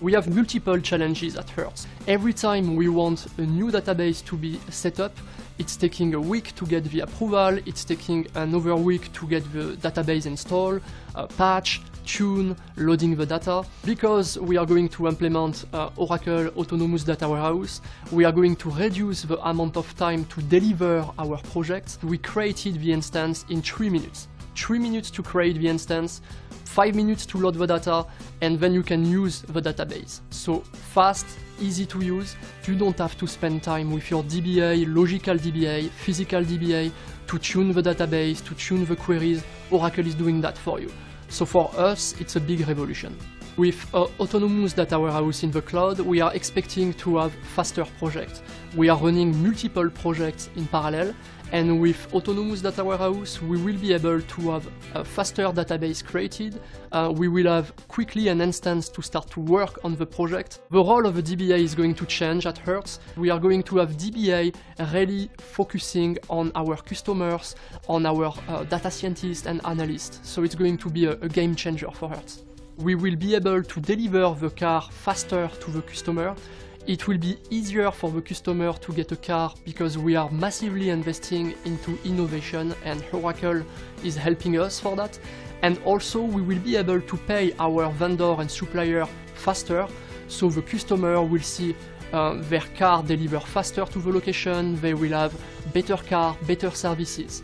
We have multiple challenges at Hertz. Every time we want a new database to be set up, it's taking a week to get the approval, it's taking another week to get the database installed, uh, patch, tune, loading the data. Because we are going to implement uh, Oracle Autonomous Data Warehouse, we are going to reduce the amount of time to deliver our project. We created the instance in 3 minutes. 3 minutes to create the instance, 5 minutes to load the data, and then you can use the database. So fast, easy to use, you don't have to spend time with your DBA, logical DBA, physical DBA to tune the database, to tune the queries. Oracle is doing that for you. So for us, it's a big revolution. With uh, autonomous data warehouse in the cloud, we are expecting to have faster projects. We are running multiple projects in parallel, and with autonomous data warehouse, we will be able to have a faster database created. Uh, we will have quickly an instance to start to work on the project. The role of a DBA is going to change at Hertz. We are going to have DBA really focusing on our customers, on our uh, data scientists and analysts. So it's going to be a, a game changer for Hertz we will be able to deliver the car faster to the customer. It will be easier for the customer to get a car because we are massively investing into innovation and Oracle is helping us for that. And also we will be able to pay our vendor and supplier faster so the customer will see uh, their car deliver faster to the location, they will have better car, better services.